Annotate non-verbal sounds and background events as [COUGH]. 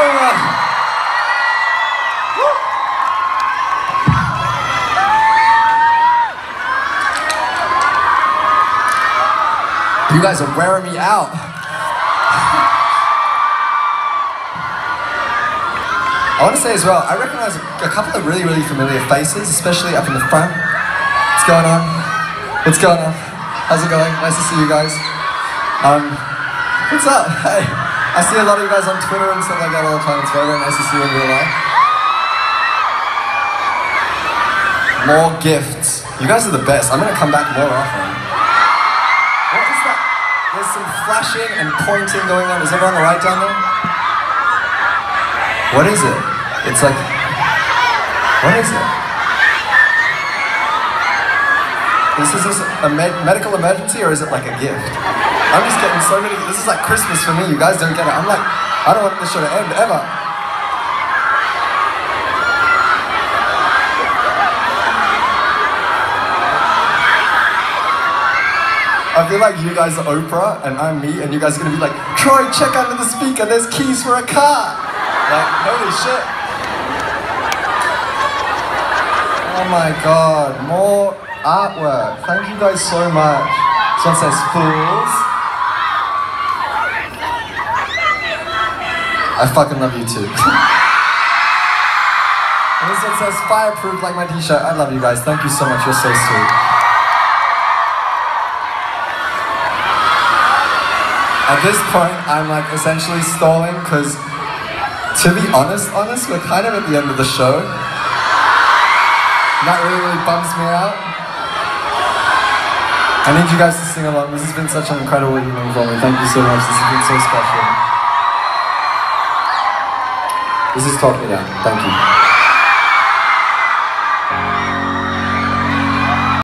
much. You guys are wearing me out. I want to say as well, I recognize a couple of really, really familiar faces, especially up in the front. What's going on? What's going on? How's it going? Nice to see you guys. Um, what's up? [LAUGHS] Hey, I see a lot of you guys on Twitter and stuff like that all the time. It's very, very nice to see you in real life. More gifts. You guys are the best. I'm gonna come back more often. What is that? There's some flashing and pointing going on. Is everyone alright down there? What is it? It's like, what is it? This is this a med- medical emergency or is it like a gift? I'm just getting so many. This is like Christmas for me. You guys don't get it. I'm like, I don't want this show to end ever. I feel like you guys are Oprah and I'm me, and you guys are gonna be like, Troye, check under the speaker. There's keys for a car. Like, holy shit. Oh my god, more artwork. Thank you guys so much. This one says fools. I fucking love you too. [LAUGHS] and this one says fireproof like my t-shirt. I love you guys. Thank you so much. You're so sweet. At this point, I'm like essentially stalling because, to be honest, honest, we're kind of at the end of the show. That really, really bums me out. I need you guys to sing along. This has been such an incredible evening for me. Thank you so much. This has been so special. This is Talk Me Down. Thank you.